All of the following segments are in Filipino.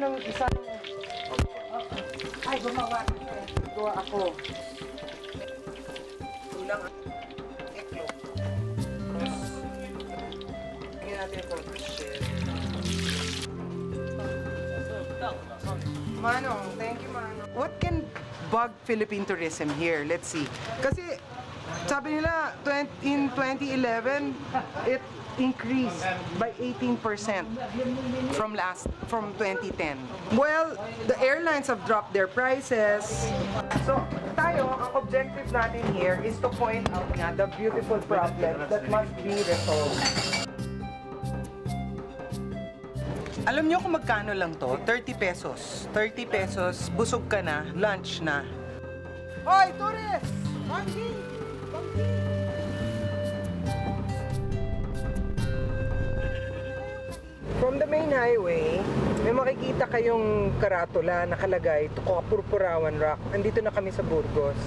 ng isang... Ay, gumawa ka. Ako. Kulang ang eklo. Cross. Natin. Shit. Manong, thank you, Manong. What can bug Philippine tourism here? Let's see. Kasi sabi nila 20, in 2011 it increased by 18% from last from 2010. Well, the airlines have dropped their prices. So, tayo, ang objective natin here is to point out nga the beautiful problem that must be resolved. Alam niyo kung magkano lang to? 30 pesos. 30 pesos, busog ka na, lunch na. Hoy, tourist! Come From the main highway, may makikita kayong karatula nakalagay to Kapurpurawan Rock. Andito na kami sa Burgos.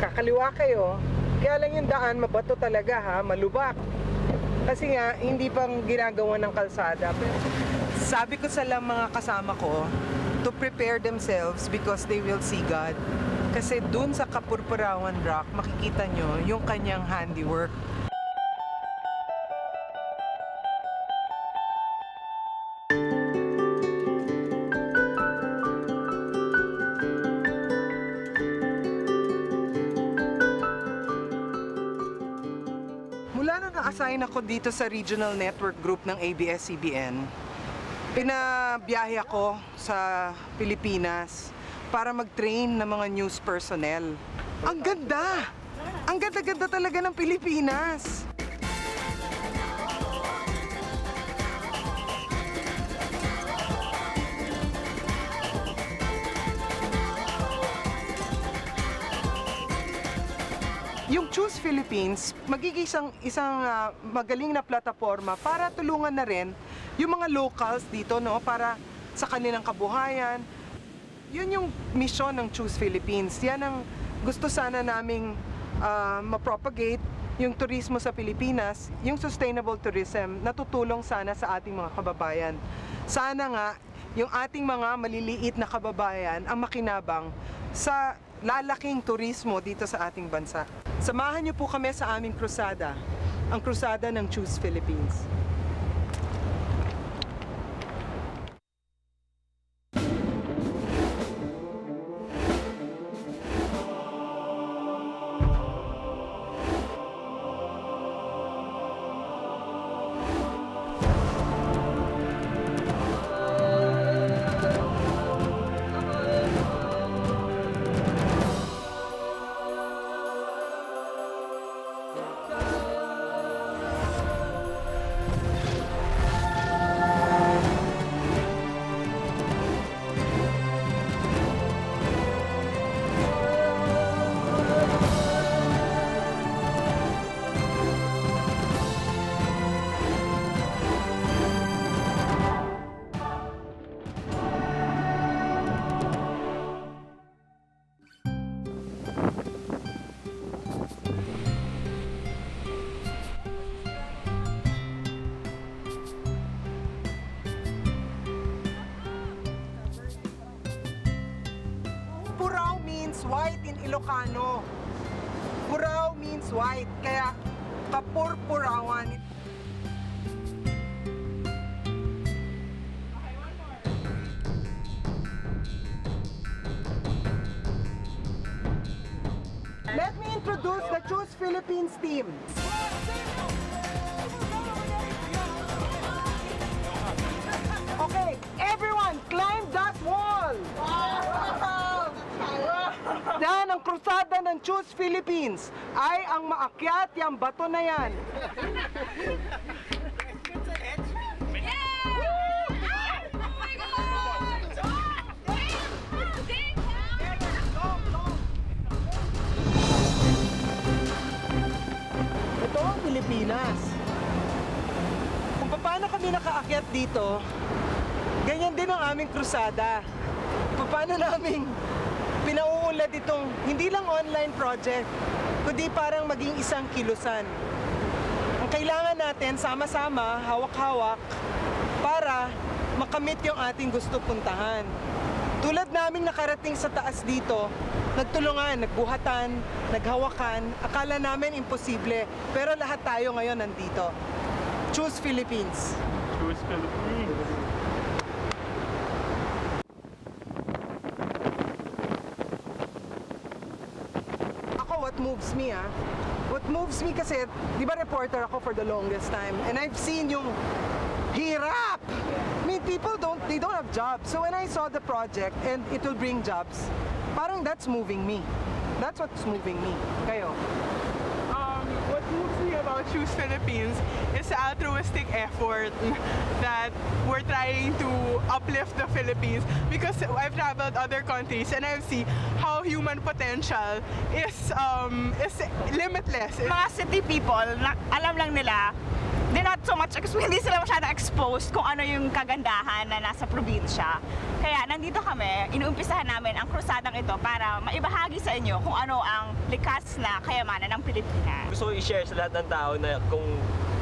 Kakaliwa kayo, kaya lang yung daan mabato talaga ha, malubak. Kasi nga, hindi pang ginagawa ng kalsada. Sabi ko sa lang mga kasama ko to prepare themselves because they will see God. Kasi dun sa Kapurpurawan Rock, makikita nyo yung kanyang handiwork. Na-assign ako dito sa Regional Network Group ng ABS-CBN, pinabiyahe ako sa Pilipinas para mag-train ng mga news personnel. Ang ganda! Ang ganda-ganda talaga ng Pilipinas! Philippines, magiging isang, isang ah, magaling na plataforma para tulungan na rin yung mga locals dito, no? Para sa kanilang kabuhayan. Yun yung mission ng Choose Philippines. Yan ang gusto sana naming ah, mapropagate yung turismo sa Pilipinas, yung sustainable tourism, natutulong sana sa ating mga kababayan. Sana nga, yung ating mga maliliit na kababayan ang makinabang sa lalaking turismo dito sa ating bansa. Samahan niyo po kami sa aming krusada, ang krusada ng Choose Philippines. White, kaya kapurpurawan. Let me introduce the Choose Philippines team. Krusada ng Choose Philippines ay ang maakyat yung bato na yan. Ito ang Pilipinas. Kung paano kami nakaakyat dito, ganyan din ang aming krusada. Paano namin pinauunlad itong hindi lang online project, kundi parang maging isang kilusan. Ang kailangan natin, sama-sama, hawak-hawak, para makamit yung ating gusto puntahan. Tulad naming nakarating sa taas dito, nagtulungan, nagbuhatan, naghawakan. Akala namin imposible, pero lahat tayo ngayon nandito. Choose Philippines. Choose Philippines. Ako, what moves me, ah? What moves me kasi, di ba reporter ako for the longest time, and I've seen yung hirap. I mean, people don't, they don't have jobs. So when I saw the project and it will bring jobs, parang that's moving me. That's what's moving me. Kayo? um, what moves me about Choose Philippines is the altruistic effort that we're trying to uplift the Philippines because I've traveled other countries and I've seen how human potential is um, is limitless. mga city people, alam lang nila, they're not so much, hindi sila masyadong exposed kung ano yung kagandahan na nasa probinsya. Kaya nandito kami, inuumpisahan namin ang krusadang ito para maibahagi sa inyo kung ano ang likas na kayamanan ng Pilipinas. gusto ko i-share sa lahat ng tao na kung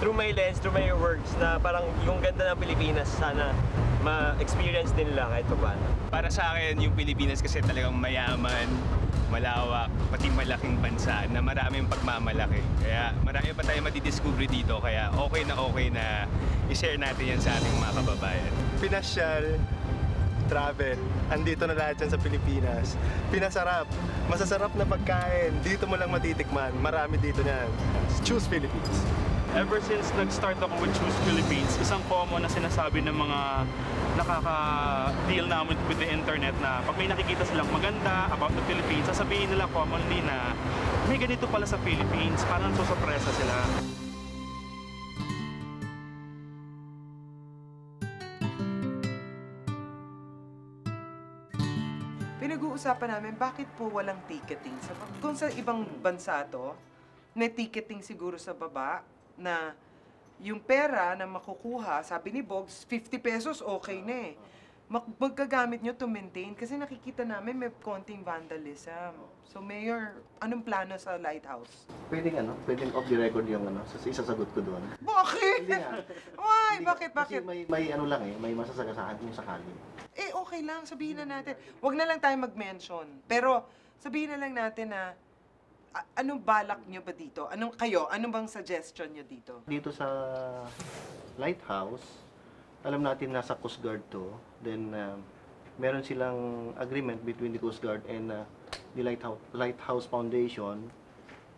through my lens, through my words, na parang yung ganda ng Pilipinas, sana ma-experience din nila kahit pa paano. Para sa akin, yung Pilipinas kasi talagang mayaman, malawak, pati malaking bansa na maraming pagmamalaki. Kaya marami pa tayo matidiscover dito. Kaya okay na okay na i-share natin yan sa ating mga kababayan. pinasyal, travel, andito na lahat sa Pilipinas. Pinasarap, masasarap na pagkain, dito mo lang matitikman. Marami dito niyan. Choose Philippines. Ever since nag-start ako with Choose Philippines, isang common na sinasabi ng mga nakaka-deal namin with the internet na pag may nakikita silang maganda about the Philippines, sasabihin nila commonly na may ganito pala sa Philippines, parang susurpresa sila. Pinag-uusapan namin, bakit po walang ticketing? Kung sa ibang bansa to, may ticketing siguro sa baba na yung pera na makukuha, sabi ni Bogs, 50 pesos okay na eh. Mag magkagamit nyo to maintain kasi nakikita namin may konting vandalism. So Mayor, anong plano sa lighthouse? Pwedeng ano, pwedeng off the record yung ano, sa isasagot ko doon. Bakit? Hindi nga. Why? Hindi, Bakit? Kasi Bakit? may, may ano lang eh, may masasagasahan kung sakali. Eh, okay lang. Sabihin na natin. Huwag na lang tayo mag-mention. Pero, sabihin na lang natin na, a- anong balak nyo ba dito? Anong kayo? Ano bang suggestion nyo dito? Dito sa lighthouse, alam natin nasa Coast Guard to. Then, uh, meron silang agreement between the Coast Guard and uh, the Lighthouse, Lighthouse Foundation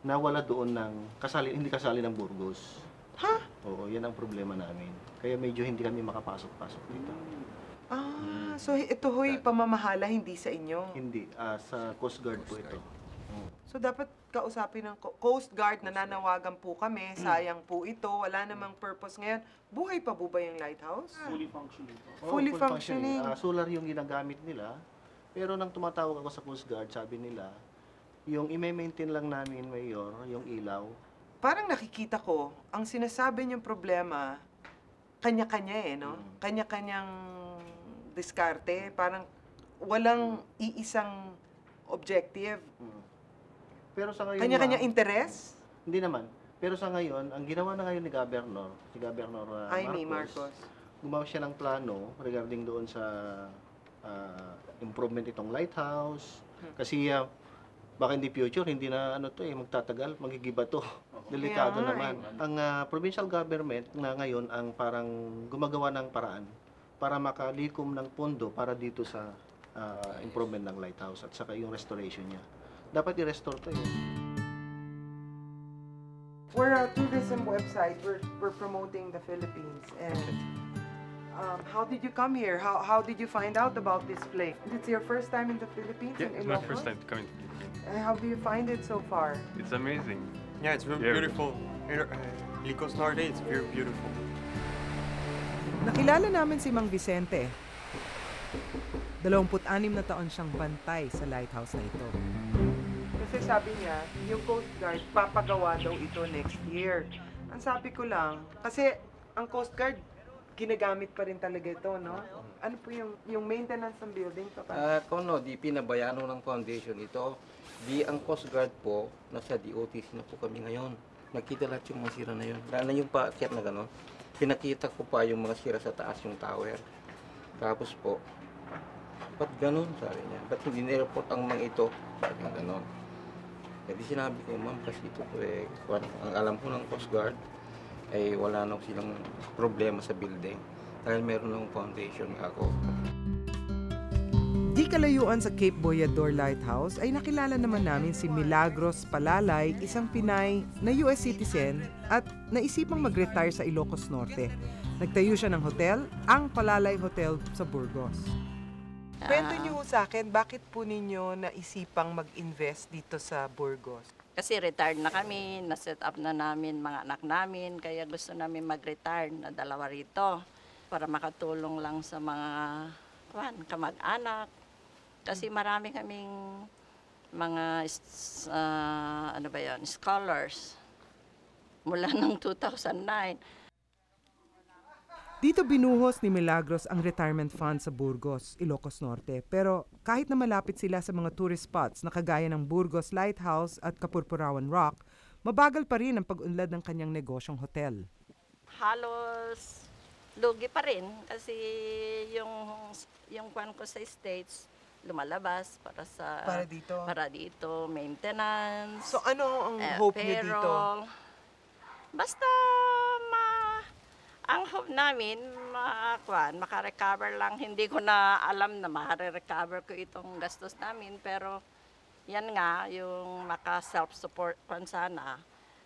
na wala doon ng kasali, hindi kasali ng Burgos. Ha? Oo, yan ang problema namin. Kaya medyo hindi kami makapasok-pasok dito. Ah, so ito ho'y pamamahala, hindi sa inyo. Hindi, ah, sa Coast Guard po ito. Mm. So dapat kausapin ng Co- Coast Guard, nananawagan po kami, sayang po ito, wala namang purpose ngayon. Buhay pa po ba yung lighthouse? Fully functioning. Oo, Fully functioning. Ah, solar yung ginagamit nila. Pero nang tumatawag ako sa Coast Guard, sabi nila, yung i-maintain lang namin, Mayor, yung ilaw. Parang nakikita ko, ang sinasabi niyong problema, kanya-kanya eh, no? Mm. Kanya-kanyang diskarte. Parang walang iisang objective. Mm. Pero sa ngayon, Kanya-kanya interes? hindi naman. Pero sa ngayon, ang ginawa na ngayon ni Governor, si Governor ah, Ay, ni Marcos, Marcos. gumawa siya ng plano regarding doon sa ah, improvement itong lighthouse. Hmm. Kasi ah, baka in the future, hindi na ano to eh, magtatagal, magigiba to. Delikado Kaya nga naman. Ang ah, provincial government na ngayon ang parang gumagawa ng paraan para makalikom ng pondo para dito sa ah, improvement ng lighthouse at saka yung restoration niya. Dapat i-restore to eh. We're a tourism website. We're, we're promoting the Philippines. And um, how did you come here? How, how did you find out about this place? It's your first time in the Philippines? Yeah, in it's my first time coming. And how do you find it so far? It's amazing. Yeah, it's very Yeah. beautiful. Uh, Licos Norte, it's very beautiful. Nakilala namin si Mang Vicente. 26 na taon siyang bantay sa lighthouse na ito. Sabi niya, yung Coast Guard, papagawa daw ito next year. Ang sabi ko lang, kasi ang Coast Guard, ginagamit pa rin talaga ito, no? Ano po yung, yung maintenance ng building? Papa? Ah, kung no, di pinabayano ng foundation ito. Di ang Coast Guard po, nasa DOTC na po kami ngayon. Nakita lahat yung mga sira na yun. Lalo yung paakyat na gano'n. Pinakita ko pa yung mga sira sa taas yung tower. Tapos po, ba't ganun? Sabi niya. Ba't hindi nireport ang mga ito? Niya ganun. Kasi sinabi ko, ma'am, kasi ito po eh, ang alam ko ng Coast Guard, ay wala na silang problema sa building. Dahil meron ng foundation ako. Di kalayuan sa Cape Boyador Lighthouse ay nakilala naman namin si Milagros Palalay, isang Pinay na US citizen at naisipang mag-retire sa Ilocos Norte. Nagtayo siya ng hotel, ang Palalay Hotel sa Burgos. Kwento niyo sa akin, bakit po ninyo naisipang mag-invest dito sa Burgos? Kasi retired na kami, na-set up na namin mga anak namin, kaya gusto namin mag-retire na dalawa rito para makatulong lang sa mga kwan, kamag-anak. Kasi marami kaming mga ah, ano ba yan, scholars mula ng 2009. Dito binuhos ni Milagros ang retirement fund sa Burgos, Ilocos Norte. Pero kahit na malapit sila sa mga tourist spots na kagaya ng Burgos Lighthouse at Kapurpurawan Rock, mabagal pa rin ang pag-unlad ng kanyang negosyong hotel. Halos lugi pa rin kasi yung yung kwan ko sa States lumalabas para sa Para dito? para dito maintenance So ano ang Eh, hope niyo pero, dito? Basta ang hope namin makakuan, makarecover lang. Hindi ko na alam na makarecover ko itong gastos namin pero yan nga yung maka self-support kwan sana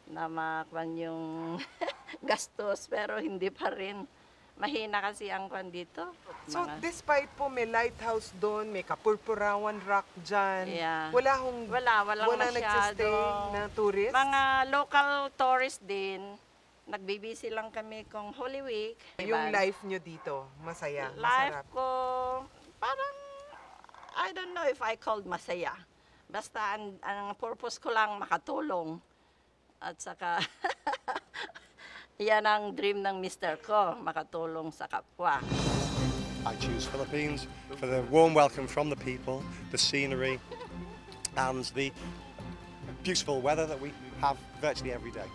na makuan yung gastos pero hindi pa rin mahina kasi ang kwan dito. So Mga- despite po may lighthouse doon, may Kapurpurawan Rock dyan, Yeah. wala hong wala, walang wala masyado. nagsistay na tourist? Mga local tourists din, nagbibisi lang kami kung Holy Week. yung Diba? life nyo dito, masaya, Life masarap. ko, parang, I don't know if I called masaya. Basta ang, ang purpose ko lang makatulong. At saka, yan ang dream ng mister ko, makatulong sa kapwa. I choose Philippines for the warm welcome from the people, the scenery, and the beautiful weather that we have virtually every day.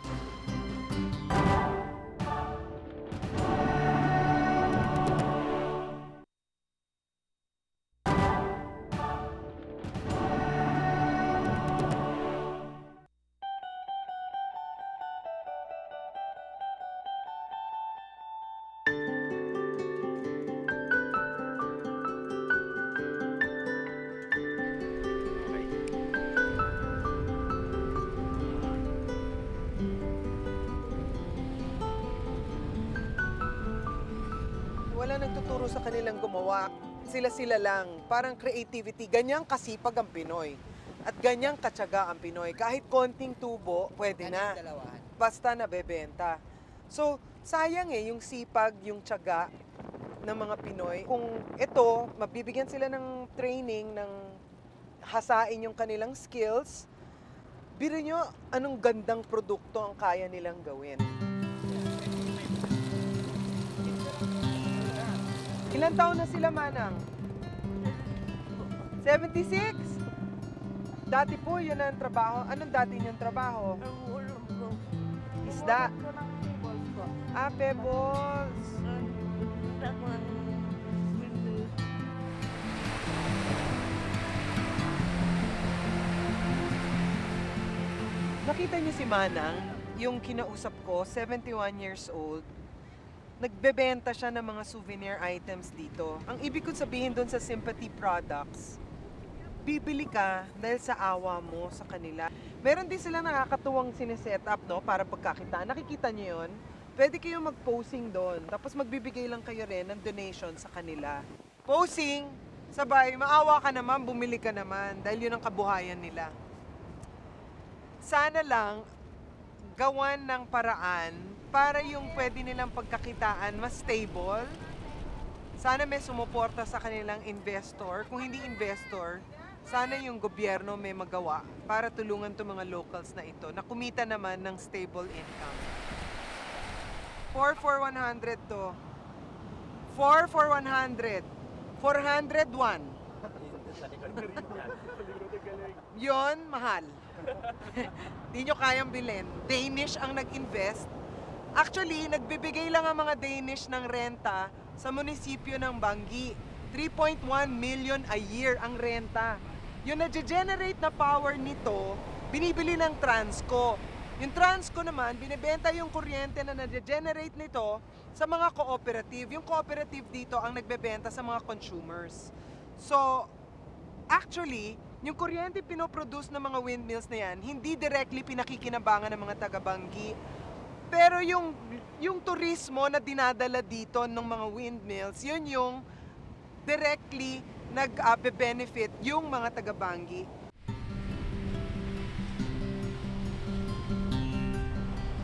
Sila-sila lang. Parang creativity. Ganyang kasipag ang Pinoy. At ganyang katsaga ang Pinoy. Kahit konting tubo, pwede na. Basta nabebenta. So, sayang eh, yung sipag, yung tsaga ng mga Pinoy. Kung ito, mabibigyan sila ng training, ng hasain yung kanilang skills, biro nyo anong gandang produkto ang kaya nilang gawin. Ilan taon na sila, Manang? 76? Dati po, yun ang trabaho. Anong dati niyong trabaho? Isda. Ah, pebbles. Nakita niyo si Manang, yung kinausap ko, 71 years old, nagbebenta siya ng mga souvenir items dito. Ang ibig ko sabihin doon sa sympathy products, bibili ka dahil sa awa mo sa kanila. Meron din sila nakakatuwang sineset up, no, para pagkakita. Nakikita niyo yun? Pwede kayo mag-posing doon. Tapos magbibigay lang kayo rin ng donation sa kanila. Posing! Sabay, maawa ka naman, bumili ka naman. Dahil yun ang kabuhayan nila. Sana lang, gawan ng paraan para yung pwede nilang pagkakitaan mas stable. Sana may sumuporta sa kanilang investor. Kung hindi investor, sana yung gobyerno may magawa para tulungan to mga locals na ito na kumita naman ng stable income. 4 for 100 to. 4 for 100. 401. Yon, mahal. Di nyo kayang bilhin. Danish ang nag-invest. Actually, nagbibigay lang ang mga Danish ng renta sa munisipyo ng Bangi. 3.1 million a year ang renta. Yung nage-generate na power nito, binibili ng Transco. Yung Transco naman, binibenta yung kuryente na nage-generate nito sa mga cooperative. Yung cooperative dito ang nagbebenta sa mga consumers. So, actually, yung kuryente pinoproduce ng mga windmills na yan, hindi directly pinakikinabangan ng mga taga-Bangi. Pero yung, yung turismo na dinadala dito ng mga windmills, yun yung directly nag-benefit yung mga taga-Bangi.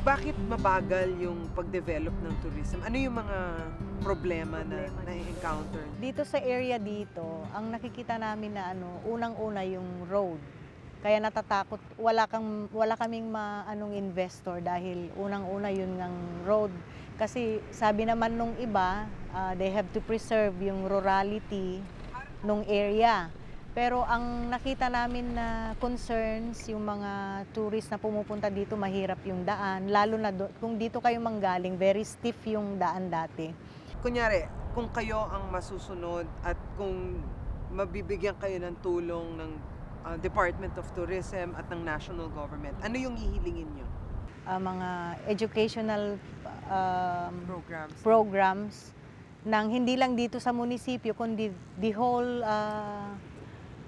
Bakit mabagal yung pag-develop ng tourism? Ano yung mga problema na na-encounter? Dito sa area dito, ang nakikita namin na ano, unang-una yung road. Kaya natatakot, wala kang wala kaming maanong investor dahil unang-una yun ng road. Kasi sabi naman nung iba, ah, they have to preserve yung rurality nung area. Pero ang nakita namin na concerns, yung mga tourist na pumupunta dito, mahirap yung daan. Lalo na do- kung dito kayo manggaling, very stiff yung daan dati. Kunyari, kung kayo ang masusunod at kung mabibigyan kayo ng tulong ng uh, Department of Tourism at ng national government, ano yung hihilingin nyo? Ah, mga educational um, Programs? programs nang hindi lang dito sa munisipyo kundi the whole ah,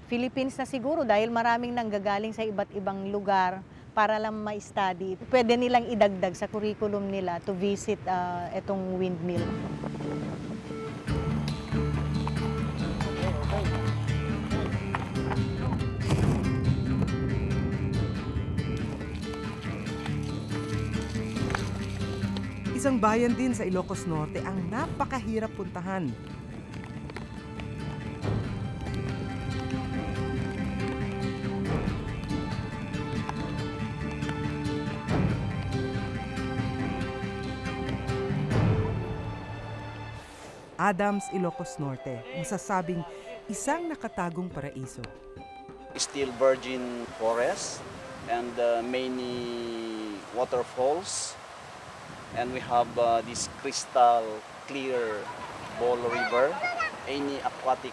Philippines na siguro dahil maraming nanggagaling sa iba't ibang lugar para lang ma-study. Pwede nilang idagdag sa curriculum nila to visit ah, etong windmill. Isang bayan din sa Ilocos Norte ang napakahirap puntahan. Adams, Ilocos Norte, masasabing isang nakatagong paraiso. still virgin forest and uh, many waterfalls and we have uh, this crystal clear ball river. Any aquatic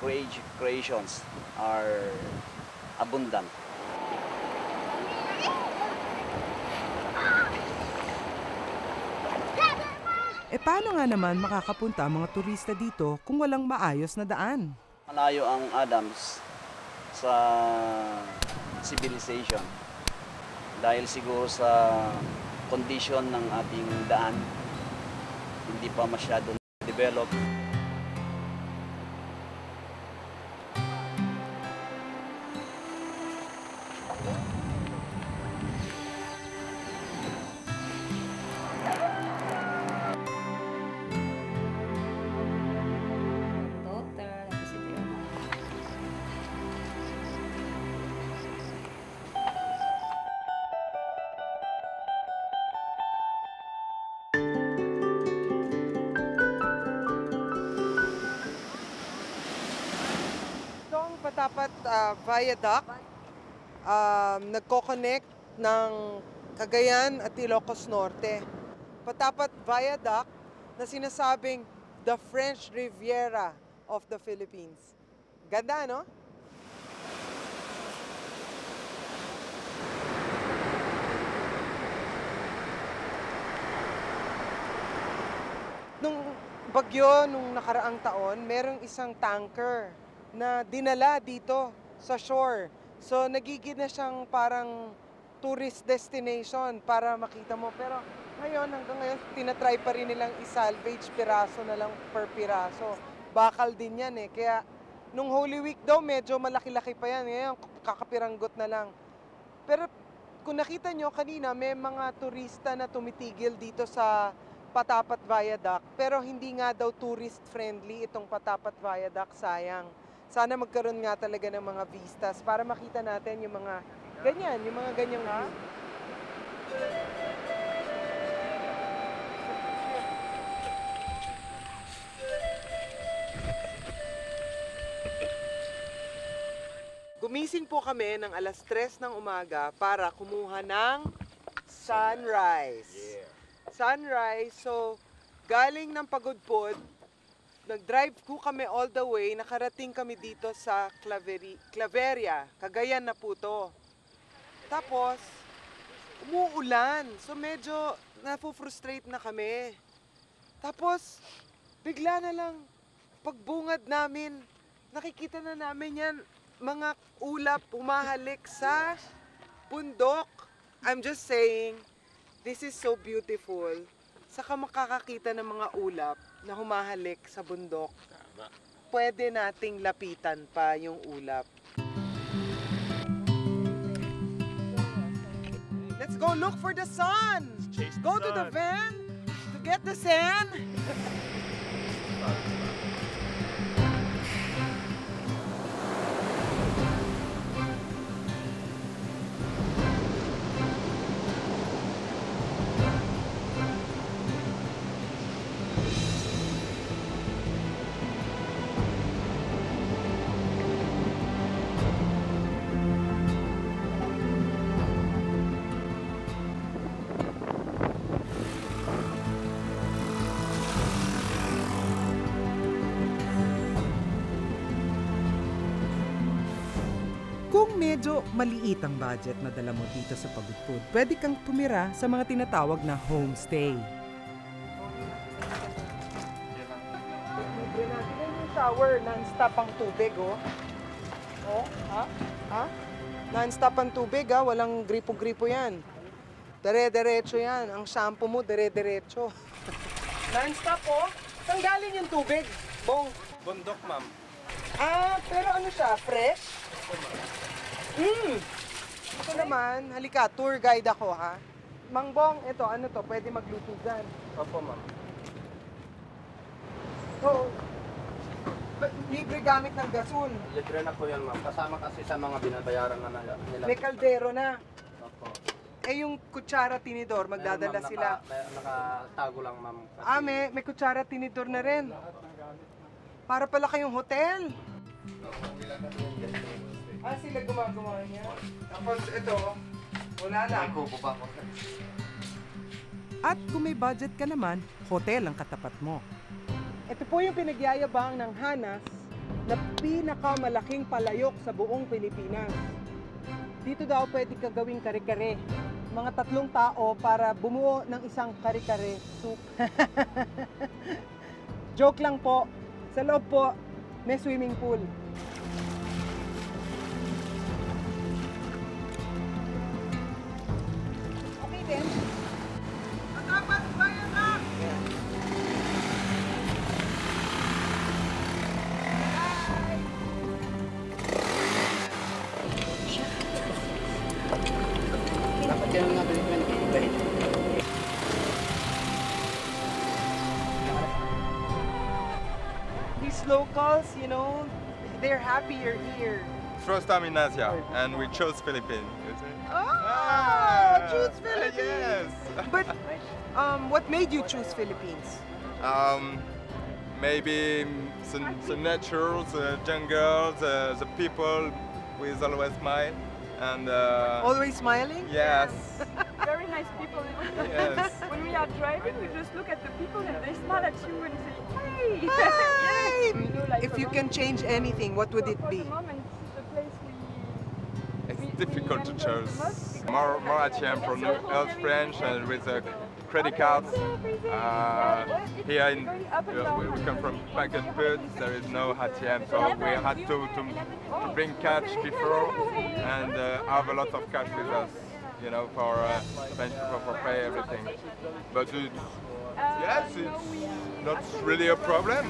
crea- creations are abundant. E paano nga naman makakapunta ang mga turista dito kung walang maayos na daan? malayo ang Adams sa civilization. Dahil siguro sa condition ng ating daan. Hindi pa masyado develop Patapat ah, Viaduct. Um, nagko-connect ng Cagayan at Ilocos Norte. Patapat Viaduct na sinasabing the French Riviera of the Philippines. Ganda, no? Nung bagyo nung nakaraang taon, merong isang tanker na dinala dito sa shore. So nagiging na siyang parang tourist destination para makita mo. Pero ngayon, hanggang ngayon, tinatry pa rin nilang isalvage piraso na lang per piraso. Bakal din yan eh. Kaya nung Holy Week daw, medyo malaki-laki pa yan. Ngayon, kakapiranggot na lang. Pero kung nakita nyo kanina, may mga turista na tumitigil dito sa Patapat Viaduct. Pero hindi nga daw tourist-friendly itong Patapat Viaduct, sayang. Sana magkaroon nga talaga ng mga vistas para makita natin yung mga ganyan, yung mga ganyang view. Gumising po kami ng alas 3 ng umaga para kumuha ng sunrise. Sunrise, so galing ng Pagudpod, nag-drive ko kami all the way, nakarating kami dito sa Claveri, Claveria, Cagayan na po to. Tapos, umuulan. So medyo napufrustrate na kami. Tapos, bigla na lang, pagbungad namin, nakikita na namin yan, mga ulap humahalik sa bundok. I'm just saying, this is so beautiful. Saka makakakita ng mga ulap na humahalik sa bundok. Pwede nating lapitan pa yung ulap. Let's go look for the sun. Go to the van to get the sand. medyo maliit ang budget na dala mo dito sa Pagudpud, pwede kang tumira sa mga tinatawag na homestay. Libre natin yung shower, non-stop ang tubig, oh. Oh, ha? Ha? Non-stop ang tubig, ha? Walang gripo-gripo yan. Dere-derecho yan. Ang shampoo mo, dere-derecho. non-stop, oh. Saan galing yung tubig? Bong. Bundok, ma'am. Ah, pero ano siya? Fresh? Hmm. Ito naman, halika, tour guide ako ha. Mangbong, ito, ano to, pwede magluto dyan. Opo, ma'am. So, libre gamit ng gasol. Libre na po yan, ma'am. Kasama kasi sa mga binabayaran na nila. May kaldero na. Opo. Eh yung kutsara tinidor, magdadala ma'am, sila. Naka, may- nakatago lang, ma'am. Kasi Ah, may, may kutsara tinidor na rin. Para pala kayong hotel. Ah, sila gumagawa niya. Tapos ito, wala lang. kubo pa ako. At kung may budget ka naman, hotel ang katapat mo. Ito po yung pinagyayabang ng Hanas na pinakamalaking palayok sa buong Pilipinas. Dito daw pwede ka gawing kare-kare. Mga tatlong tao para bumuo ng isang kare-kare soup. Joke lang po. Sa loob po, may swimming pool. These locals, you know, they're happier here. First time in Asia, and we chose Philippines. you see. Ah, choose Ah, Philippines. yes. But um, what made you choose Philippines? Um, maybe the, the nature, the jungle, the, the people with always smile, and uh, Always smiling? yes, Very nice people. Yes. when we are driving, we just look at the people and they smile at you and say, hey! Hi! yes, we know, like, If you can change anything, what would for- it for be? the moment, this the place we it's difficult to choose. More, more ATM from Earth French and with a credit cards. Uh, here in, uh, we we come from Bank and Food, there is no ATM, so we had to, to, to bring cash before and uh, have a lot of cash with us, you know, for uh, spend- for, for pay everything. But it's, yes, it's not really a problem.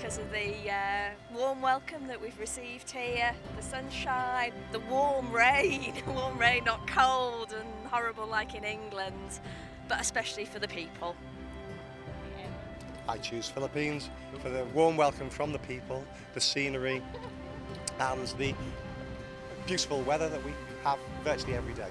Because of the uh, warm welcome that we've received here, the sunshine, the warm rain, warm rain, not cold and horrible like in England, but especially for the people. I choose Philippines for the warm welcome from the people, the scenery, and the beautiful weather that we have virtually every day.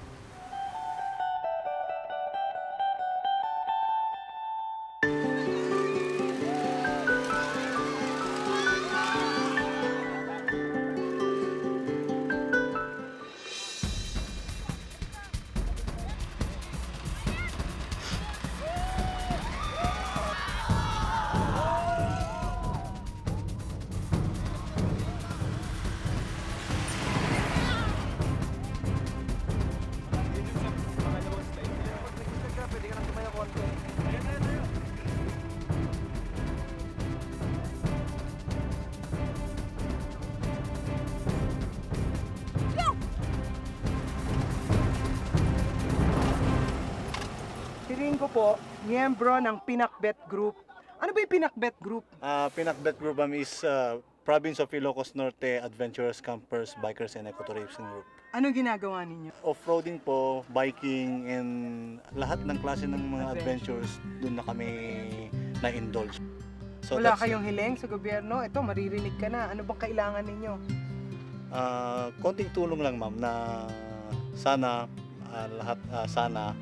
Po, miyembro ng Pinakbet Group. Ano ba yung Pinakbet Group? Uh, Pinakbet Group um, is uh, Province of Ilocos Norte Adventurous Campers, Bikers and Ecotourism Group. Ano ginagawa ninyo? Off-roading po, biking, and lahat ng klase ng mga adventures, doon na kami na-indulge. Wala that's- kayong hiling sa gobyerno? Ito, maririnig ka na. Ano bang kailangan ninyo? Ah, konting tulong lang ma'am na sana ah, lahat ah, sana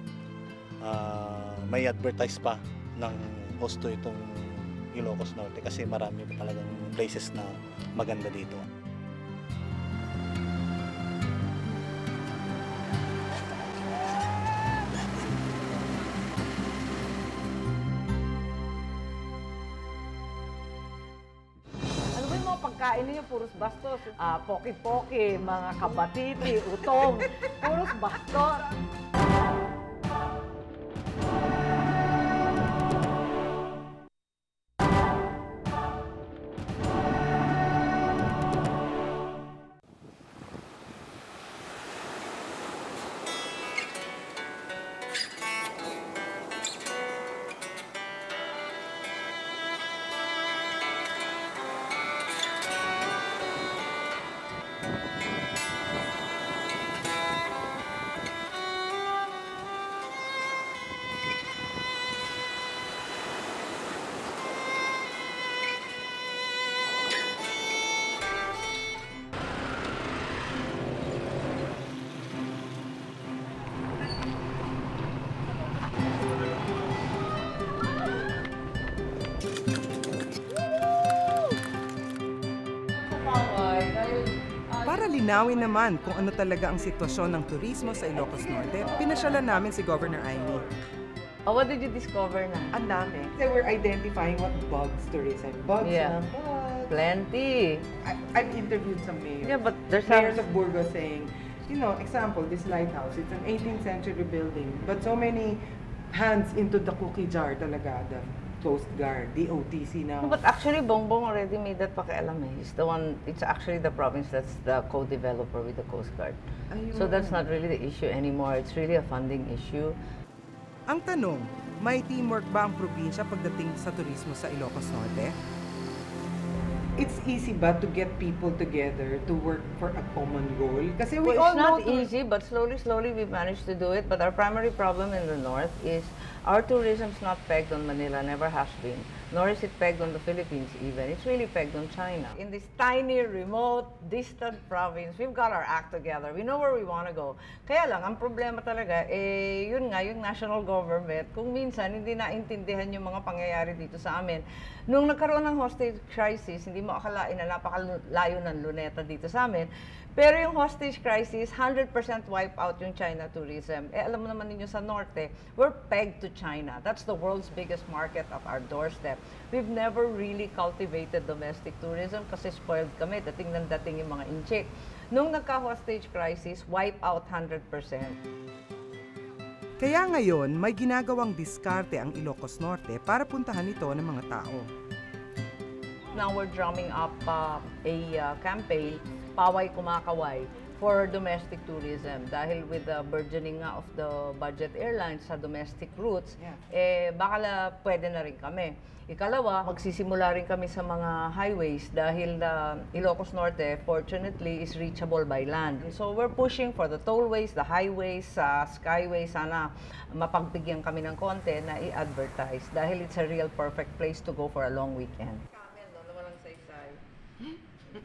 ah, may advertise pa ng gusto itong Ilocos Norte kasi marami pa talagang places na maganda dito. Pagkain ninyo? Puros bastos. Ah, poki-poki, mga kabatiti, utong. Puros bastos. Linawin naman kung ano talaga ang sitwasyon ng turismo sa Ilocos Norte, pinasyalan namin si Governor Aimee. Oh, what did you discover na? Ang dami. They were identifying what bugs tourism. Bugs Yeah. na bugs. Plenty. I, I've interviewed some mayors. Yeah, but there's mayors some- of Burgos saying, you know, example, this lighthouse, it's an 18th century building, but so many hands into the cookie jar talaga, the Coast Guard, the OTC now. No, but actually, Bongbong already made that pakialam eh. He's the one, it's actually the province that's the co-developer with the Coast Guard. So that's not really the issue anymore. It's really a funding issue. Ang tanong, may teamwork ba ang probinsya pagdating sa turismo sa Ilocos Norte? It's easy ba to get people together to work for a common goal? Kasi we Well, all it's not easy, but slowly, slowly we've managed to do it. But our primary problem in the north is our tourism is not pegged on Manila, never has been. Nor is it pegged on the Philippines even. It's really pegged on China. In this tiny, remote, distant province, we've got our act together. We know where we want to go. Kaya lang, ang problema talaga, eh, yun nga, yung national government, kung minsan hindi naintindihan yung mga pangyayari dito sa amin. Nung nagkaroon ng hostage crisis, hindi mo akalain na napakalayo ng luneta dito sa amin. Pero yung hostage crisis, 100% wipe out yung China tourism. Eh, alam mo naman ninyo sa norte, we're pegged to China. That's the world's biggest market at our doorstep. We've never really cultivated domestic tourism kasi spoiled kami. Dating ng dating yung mga inchik. Nung nagka-hostage crisis, wipe out 100%. Kaya ngayon, may ginagawang diskarte ang Ilocos Norte para puntahan ito ng mga tao. Now we're drumming up uh, a uh, campaign, Paway Kumakaway, for domestic tourism dahil with the burgeoning nga of the budget airlines sa domestic routes, eh baka la, pwede na rin kami. Ikalawa, magsisimula rin kami sa mga highways dahil the Ilocos Norte, fortunately, is reachable by land. So we're pushing for the tollways, the highways, sa skyways, sana mapagbigyan kami ng konti na i-advertise dahil it's a real perfect place to go for a long weekend.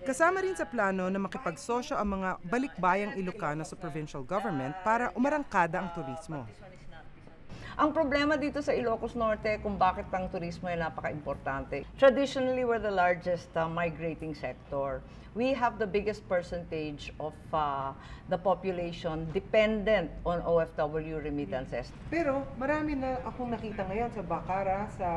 Kasama rin sa plano na makipagsosyo ang mga balikbayang Ilocano sa provincial government para umarangkada ang turismo. Ang problema dito sa Ilocos Norte kung bakit ang turismo ay napaka-importante. Traditionally, we're the largest uh, migrating sector. We have the biggest percentage of uh, the population dependent on OFW remittances. Pero marami na akong nakita ngayon sa Bacara, sa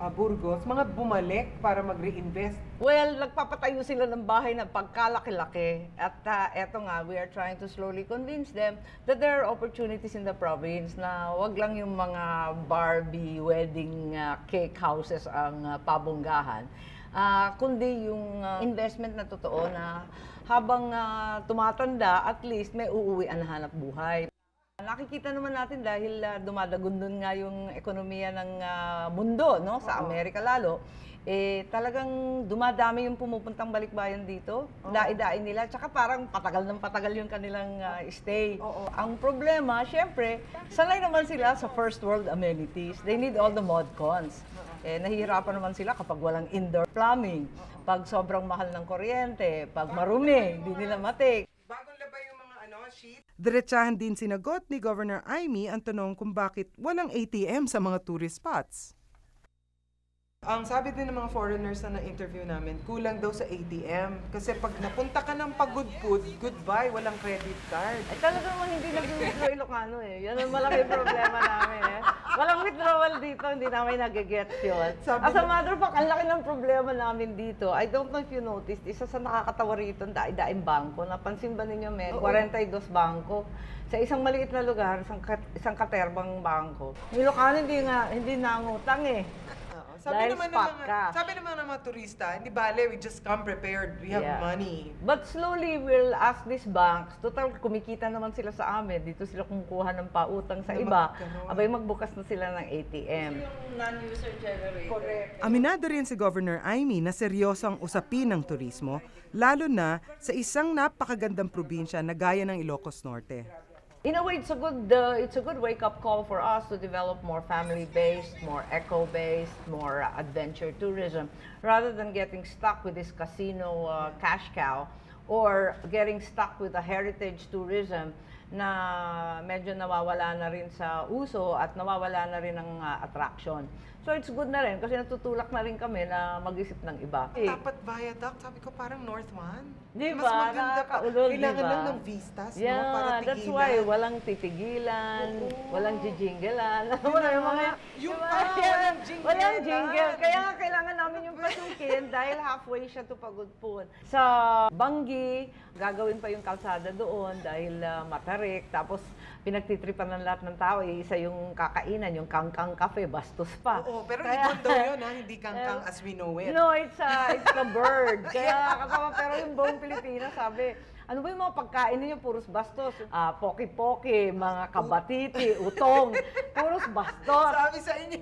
ah, Burgos, mga bumalik para mag-reinvest. Well, nagpapatayo sila ng bahay na pagkalaki-laki. At uh, eto nga, we are trying to slowly convince them that there are opportunities in the province na wag lang yung mga Barbie wedding uh, cake houses ang uh, pabonggahan. Ah, kundi yung uh, investment na totoo na habang uh, tumatanda, at least may uuwian na hanap buhay. Nakikita naman natin dahil uh, dumadagundon nga yung ekonomiya ng ah, mundo, no? sa Amerika lalo, eh talagang dumadami yung pumupuntang balikbayan dito. Dai-dai nila, tsaka parang patagal ng patagal yung kanilang ah, stay. Ang problema, syempre, sanay naman sila sa first world amenities. They need all the mod cons. Eh, nahihirapan naman sila kapag walang indoor plumbing, pag sobrang mahal ng kuryente, pag marumi, hindi nila matik. Diretsahan din sinagot ni Governor Aimee ang tanong kung bakit walang ATM sa mga tourist spots. Ang sabi din ng mga foreigners na na-interview namin, kulang daw sa ATM. Kasi pag napunta ka ng pagudpud, goodbye, walang credit card. Ay talaga naman hindi nag-withdraw Ilocano eh. Yan ang malaki problema namin eh. Walang withdrawal dito, hindi namin nag-get yun. Sabi As a matter of fact, ang laki ng problema namin dito. I don't know if you noticed, isa sa nakakatawa rito, daing bangko. Napansin ba ninyo, men? Oo. 42 bangko. Sa isang maliit na lugar, isang, kat- isang katerbang bangko. Yung Ilocano hindi nga, hindi nangutang eh. Sabi Dahil naman, ng spot mga, cash. sabi naman ng mga turista, hindi bale, we just come prepared. We have Yeah. money. But slowly, we'll ask these banks, total kumikita naman sila sa amin, dito sila kumukuha ng pautang sa Na iba, magkaroon. abay magbukas na sila ng ATM. non-user generated. Correct. Aminado rin si Governor Aimee na seryoso ang usapin ng turismo, lalo na sa isang napakagandang probinsya na gaya ng Ilocos Norte. In a way, it's a good uh, it's a good wake up call for us to develop more family based, more eco based, more uh, adventure tourism, rather than getting stuck with this casino uh, cash cow or getting stuck with the heritage tourism na medyo nawawala na rin sa uso at nawawala na rin ng uh, attraction. So it's good na rin kasi natutulak na rin kami na mag-isip ng iba. Tapat Viaduct, sabi ko parang North One. Di Mas ba? maganda pa. Kailangan ba? lang ng vistas, yeah, no? Para that's tigilan. why walang titigilan, walang jijinggalan. Wala yung mga... Yung diba? pa, walang jingle Walang lang. jingle. Kaya nga kailangan namin yung pasukin dahil halfway siya to Pagudpun. Sa Bangi, gagawin pa yung kalsada doon dahil ah, matarik. Tapos pinagtitripan ng lahat ng tao. Eh, isa yung kakainan, yung Kangkang Cafe, bastos pa. Oo, pero Kaya- ibon daw yun, ha? Hindi kangkang as we know it. No, it's a, it's a bird. Kaya katawa, pero yung buong Pilipinas, sabi, ano ba yung mga pagkain ninyo? Puros bastos. Ah, poki-poki, mga kabatiti, utong. Puros bastos. Sabi sa inyo.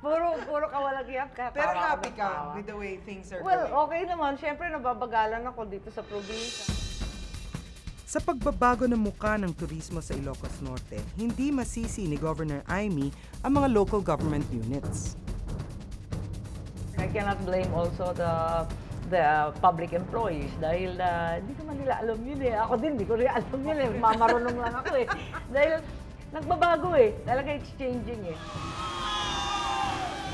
Puro, puro kawalagyan ka. Pero happy ka with the way things are Well, going. okay naman. Siyempre, nababagalan ako dito sa probinsya. Sa pagbabago ng muka ng turismo sa Ilocos Norte, hindi masisi ni Governor Aimee ang mga local government units. I cannot blame also the the public employees dahil ah, hindi naman nila alam yun eh. Ako din, hindi ko rin alam yun eh. Mamarunong lang ako eh. Dahil nagbabago eh. Talaga it's changing eh.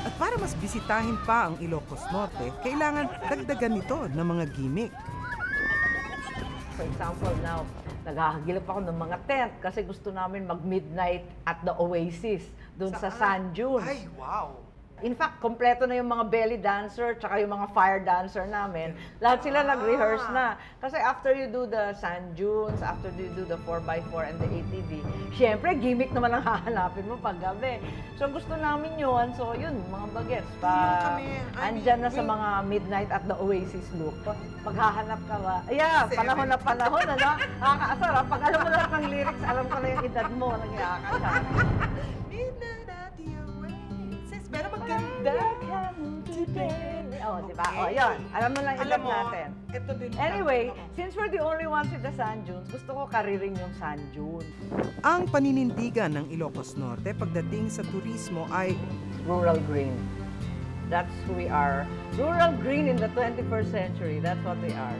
At para mas bisitahin pa ang Ilocos Norte, kailangan dagdagan nito ng mga gimmick. For example, now, naghahagilap ako ng mga tent kasi gusto namin mag-midnight at the Oasis doon sa San June. Ay, wow! In fact, kompleto na yung mga belly dancer tsaka yung mga fire dancer namin. Lahat sila nag-rehearse na. Kasi after you do the sand dunes, after you do the 4x4 and the ATV, syempre, gimmick naman ang hahanapin mo pag gabi. So gusto namin yun. So yun, mga bagets. Pa, andyan na sa mga midnight at the Oasis look. Paghahanap ka ba? Yeah, panahon na panahon, ano? Nakakaasar, ah. Pag alam mo lahat ng lyrics, alam ko na yung edad mo. Nangyaka siya. Pero maganda ka mo today. Oh, di ba? Oh, yun. Alam mo lang edad natin. ito din. Anyway, since we're the only ones with the sand dunes, gusto ko karirin yung sand dune. Ang paninindigan ng Ilocos Norte pagdating sa turismo ay Rural green. That's who we are. Rural green in the 21st century. That's what we are.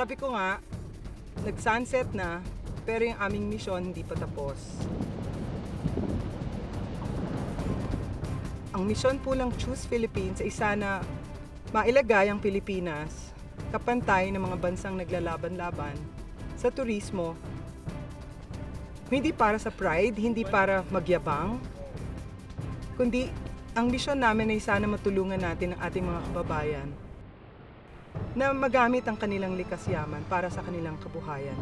Sabi ko nga, nag-sunset na, pero yung aming misyon hindi pa tapos. Ang misyon po ng Choose Philippines ay sana mailagay ang Pilipinas kapantay ng mga bansang naglalaban-laban sa turismo. Hindi para sa pride, hindi para magyabang, kundi ang misyon namin ay sana matulungan natin ang ating mga kababayan na magamit ang kanilang likas yaman para sa kanilang kabuhayan.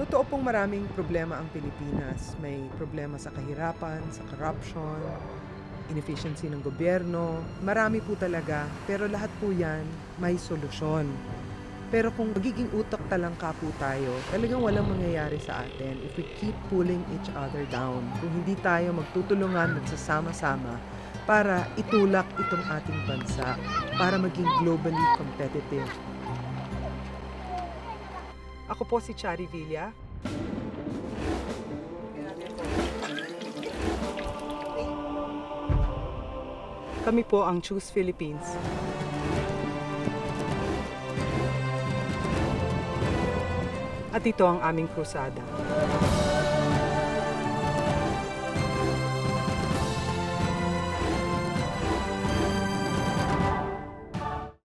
Totoo pong maraming problema ang Pilipinas. May problema sa kahirapan, sa corruption, inefficiency ng gobyerno. Marami po talaga, pero lahat po yan may solusyon. Pero kung magiging utak talangka po tayo, talagang walang mangyayari sa atin if we keep pulling each other down. Kung hindi tayo magtutulungan, magsasama-sama para itulak itong ating bansa, para maging globally competitive. Ako po si Chari Villa. Kami po ang Choose Philippines. At ito ang aming krusada.